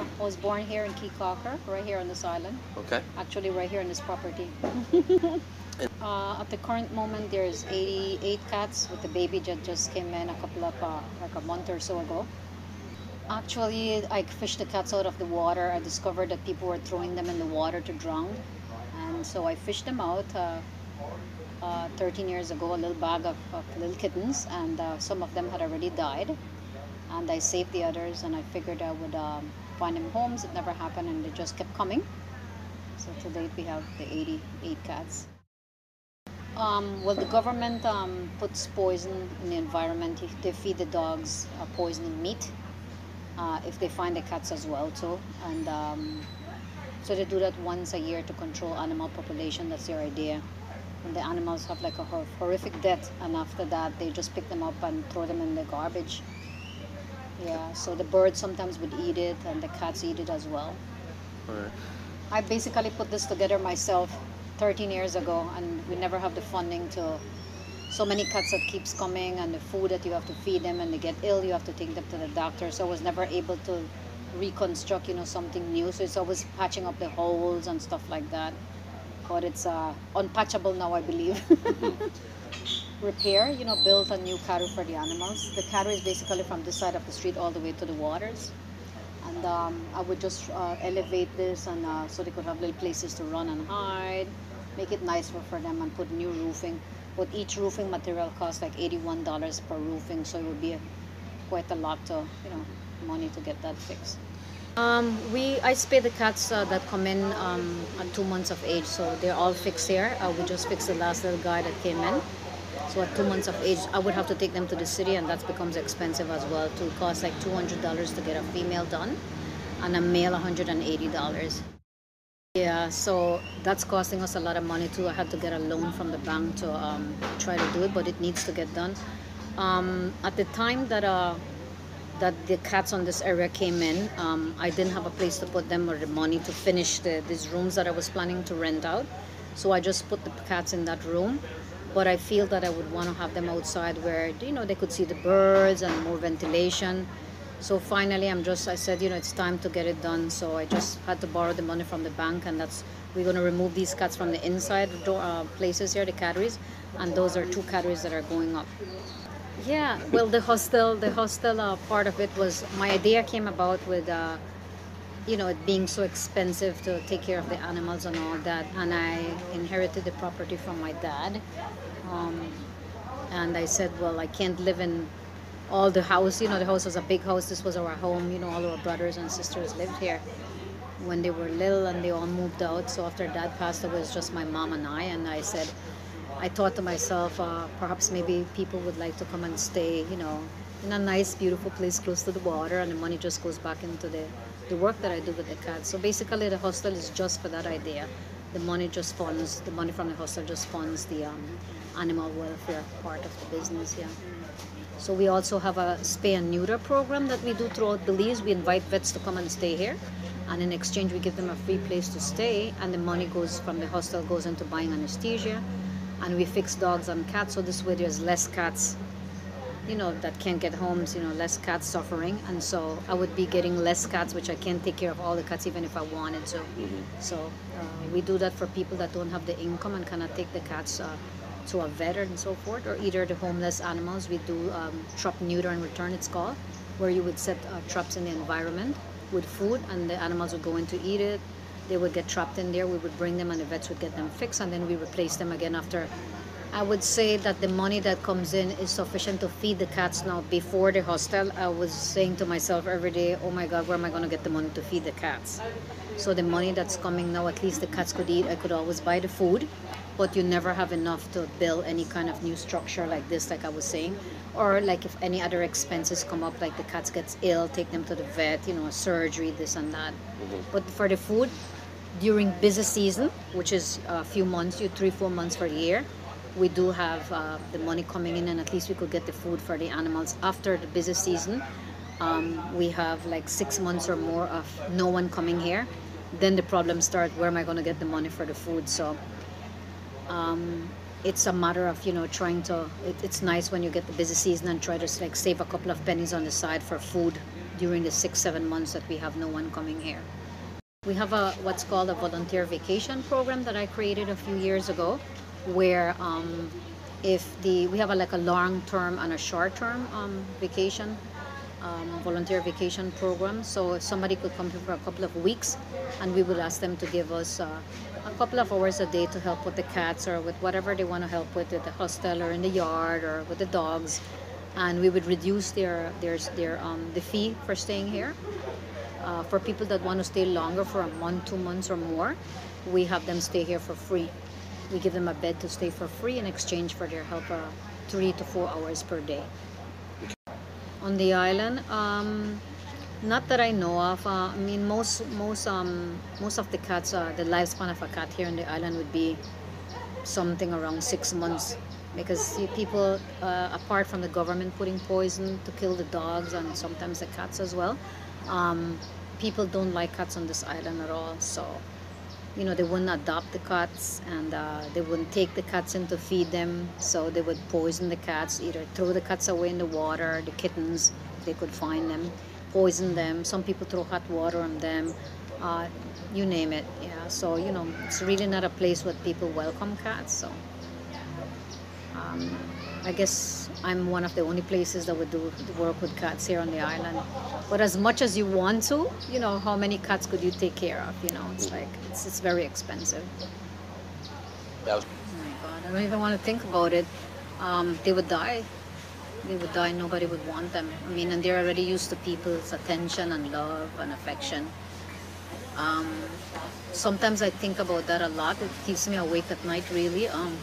I was born here in Caye Caulker, right here on this island. Okay. Actually, right here on this property. uh, at the current moment, there's 88 cats with the baby that just came in a couple of, uh, like a month or so ago. Actually, I fished the cats out of the water. I discovered that people were throwing them in the water to drown. And so I fished them out uh, uh, 13 years ago, a little bag of, of little kittens, and uh, some of them had already died. And I saved the others, and I figured I would um, them homes. It never happened, and they just kept coming. So to date, we have the 88 cats. Um, well, the government um, puts poison in the environment. If They feed the dogs uh, poisoned meat. Uh, if they find the cats as well too, and um, so they do that once a year to control animal population. That's their idea. And the animals have like a horrific death, and after that, they just pick them up and throw them in the garbage. Yeah, so the birds sometimes would eat it, and the cats eat it as well. Alright. I basically put this together myself 13 years ago, and we never have the funding to. So many cats that keeps coming, and the food that you have to feed them, and they get ill, you have to take them to the doctor. So I was never able to reconstruct, you know, something new. So it's always patching up the holes and stuff like that. But it's uh, unpatchable now, I believe. Repair, you know, build a new cattle for the animals. The cattle is basically from this side of the street all the way to the waters and um, I would just uh, elevate this and uh, so they could have little places to run and hide, make it nicer for them and put new roofing. But each roofing material costs like eighty-one dollars per roofing, so it would be a, quite a lot to you know money to get that fixed. Um, we I spay the cats uh, that come in um, at two months of age, so they're all fixed here. Uh, we just fixed the last little guy that came in. So at two months of age, I would have to take them to the city, and that becomes expensive as well. To cost like two hundred dollars to get a female done, and a male one hundred and eighty dollars. Yeah, so that's costing us a lot of money too. I had to get a loan from the bank to um, try to do it, but it needs to get done. Um, at the time that uh, that the cats on this area came in, um, I didn't have a place to put them or the money to finish the, these rooms that I was planning to rent out. So I just put the cats in that room. But I feel that I would want to have them outside where you know they could see the birds and more ventilation. So finally, I'm just I said you know it's time to get it done. So I just had to borrow the money from the bank, and that's we're going to remove these cats from the inside door, uh, places here, the catteries, and those are two catteries that are going up. Yeah, well, the hostel, the hostel uh, part of it was my idea came about with, uh, you know, it being so expensive to take care of the animals and all that, and I inherited the property from my dad, um, and I said, well, I can't live in all the house. You know, the house was a big house. This was our home. You know, all our brothers and sisters lived here when they were little, and they all moved out. So after dad passed away, it was just my mom and I, and I said. I thought to myself, uh, perhaps maybe people would like to come and stay, you know, in a nice, beautiful place close to the water, and the money just goes back into the, the work that I do with the cats. So basically, the hostel is just for that idea. The money just funds, the money from the hostel just funds the um, animal welfare part of the business, yeah. So we also have a spay and neuter program that we do throughout Belize. We invite vets to come and stay here, and in exchange, we give them a free place to stay, and the money goes from the hostel goes into buying anesthesia and we fix dogs and cats so this way there's less cats you know that can't get homes you know less cats suffering and so i would be getting less cats which i can't take care of all the cats even if i wanted to so uh, we do that for people that don't have the income and cannot take the cats uh, to a vet and so forth or either the homeless animals we do um, trap neuter and return it's called where you would set uh, traps in the environment with food and the animals would go in to eat it they would get trapped in there. We would bring them and the vets would get them fixed and then we replace them again after. I would say that the money that comes in is sufficient to feed the cats now. Before the hostel, I was saying to myself every day, oh my God, where am I going to get the money to feed the cats? So the money that's coming now, at least the cats could eat. I could always buy the food, but you never have enough to build any kind of new structure like this, like I was saying. Or like if any other expenses come up, like the cats gets ill, take them to the vet, you know, surgery, this and that. Mm-hmm. But for the food, during busy season, which is a few months, you three, four months for per year, we do have uh, the money coming in and at least we could get the food for the animals. After the busy season, um, we have like six months or more of no one coming here. Then the problems start, where am I going to get the money for the food? So um, it's a matter of, you know, trying to, it, it's nice when you get the busy season and try to like save a couple of pennies on the side for food during the six, seven months that we have no one coming here. We have a what's called a volunteer vacation program that I created a few years ago, where um, if the we have a, like a long term and a short term um, vacation um, volunteer vacation program. So if somebody could come here for a couple of weeks, and we would ask them to give us uh, a couple of hours a day to help with the cats or with whatever they want to help with at the hostel or in the yard or with the dogs, and we would reduce their their their um, the fee for staying here. Uh, for people that want to stay longer for a month, two months or more, we have them stay here for free. We give them a bed to stay for free in exchange for their help uh, three to four hours per day on the island. Um, not that I know of. Uh, I mean, most most um most of the cats, uh, the lifespan of a cat here on the island would be something around six months, because see, people, uh, apart from the government putting poison to kill the dogs and sometimes the cats as well, um, people don't like cats on this island at all. So you know they wouldn't adopt the cats and uh, they wouldn't take the cats in to feed them. So they would poison the cats either throw the cats away in the water the kittens they could find them poison them. Some people throw hot water on them uh, you name it yeah. So you know it's really not a place where people welcome cats so. Um, I guess I'm one of the only places that would do work with cats here on the island. But as much as you want to, you know, how many cats could you take care of? You know, it's like it's, it's very expensive. That was Oh my god, I don't even want to think about it. Um, they would die. They would die. Nobody would want them. I mean, and they're already used to people's attention and love and affection. Um, sometimes I think about that a lot. It keeps me awake at night, really. Um,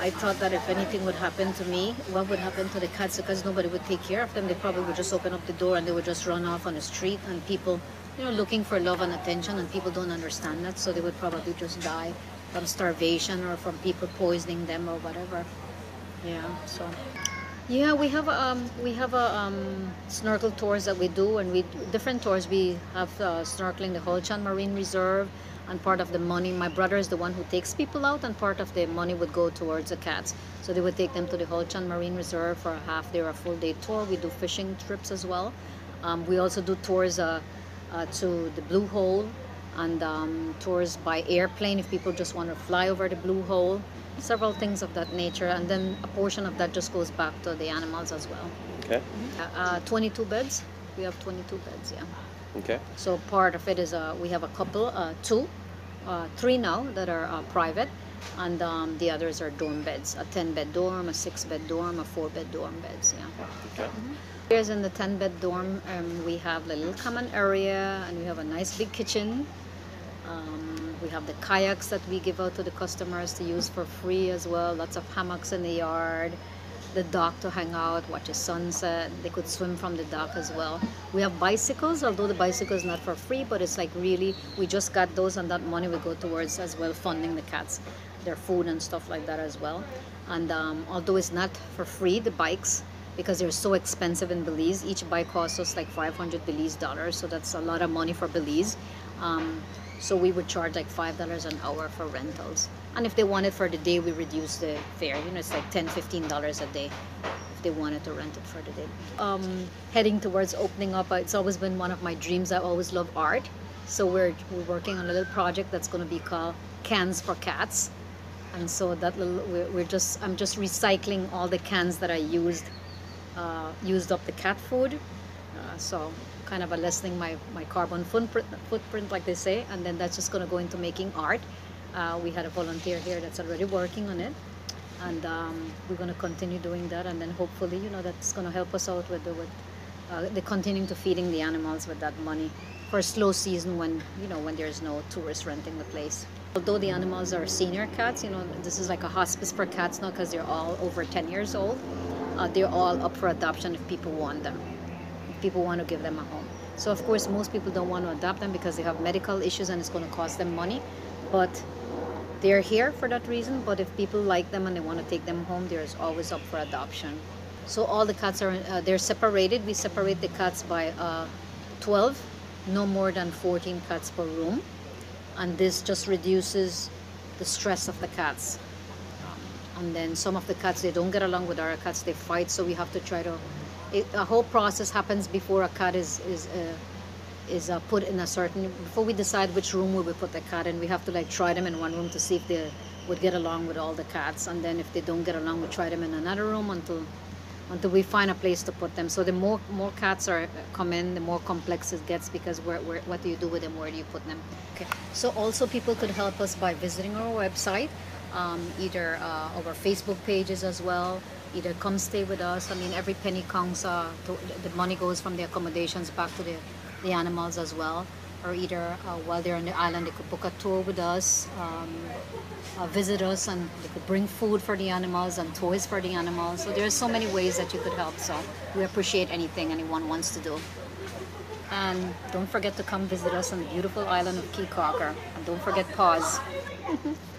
I thought that if anything would happen to me, what would happen to the cats? Because nobody would take care of them. They probably would just open up the door and they would just run off on the street, and people, you know, looking for love and attention, and people don't understand that, so they would probably just die from starvation or from people poisoning them or whatever. Yeah. So. Yeah, we have um we have a um, snorkel tours that we do, and we different tours. We have uh, snorkeling the Hol Chan Marine Reserve, and part of the money, my brother is the one who takes people out, and part of the money would go towards the cats. So they would take them to the Hol Chan Marine Reserve for a half day or a full day tour. We do fishing trips as well. Um, we also do tours uh, uh, to the Blue Hole and um, tours by airplane if people just want to fly over the Blue Hole several things of that nature, and then a portion of that just goes back to the animals as well. okay. Uh, 22 beds. We have 22 beds, yeah. Okay. So part of it is uh, we have a couple, uh, two, uh, three now that are uh, private, and um, the others are dorm beds. A 10 bed dorm, a 6 bed dorm, a 4 bed dorm beds, yeah. Okay. Here's in the 10 bed dorm, um, we have a little common area and we have a nice big kitchen. Um, we have the kayaks that we give out to the customers to use for free as well. Lots of hammocks in the yard. The dock to hang out, watch the sunset. They could swim from the dock as well. We have bicycles, although the bicycle is not for free, but it's like really, we just got those and that money will go towards as well funding the cats, their food and stuff like that as well. And um, although it's not for free, the bikes, because they're so expensive in Belize. Each bike costs us like 500 Belize dollars, so that's a lot of money for Belize. Um, so we would charge like five dollars an hour for rentals, and if they want it for the day, we reduce the fare. You know, it's like 10 15 dollars a day if they wanted to rent it for the day. Um, heading towards opening up, uh, it's always been one of my dreams. I always love art, so we're we're working on a little project that's going to be called Cans for Cats and so that little we're, we're just i'm just recycling all the cans that i used uh, used up the cat food uh, so kind of a lessening my, my carbon footprint, footprint like they say and then that's just going to go into making art uh, we had a volunteer here that's already working on it. And um, we're going to continue doing that. And then hopefully you know that's going to help us out with the with uh, the continuing to feeding the animals with that money for a slow season when you know when there's no tourists renting the place. Although the animals are senior cats you know this is like a hospice for cats now because they're all over 10 years old. Uh, they're all up for adoption if people want them. If people want to give them a home so of course most people don't want to adopt them because they have medical issues and it's going to cost them money. But they're here for that reason. But if people like them and they want to take them home there's always up for adoption. So all the cats are uh, they're separated. We separate the cats by uh, 12 no more than 14 cats per room. And this just reduces the stress of the cats. And then some of the cats they don't get along with our cats. They fight. So we have to try to it, a whole process happens before a cat is is uh, is uh, put in a certain before we decide which room we will put the cat in we have to like try them in one room to see if they would get along with all the cats and then if they don't get along we try them in another room until until we find a place to put them. So the more more cats are uh, come in the more complex it gets because where, where what do you do with them? Where do you put them? Okay. So also people could help us by visiting our website um, either uh, our facebook pages as well either come stay with us. I mean every penny counts uh, to, the money goes from the accommodations back to the the animals as well. Or either uh, while they're on the island they could book a tour with us um, uh, visit us and they could bring food for the animals and toys for the animals. So there's so many ways that you could help. So we appreciate anything anyone wants to do. And don't forget to come visit us on the beautiful island of Caye Caulker and don't forget pause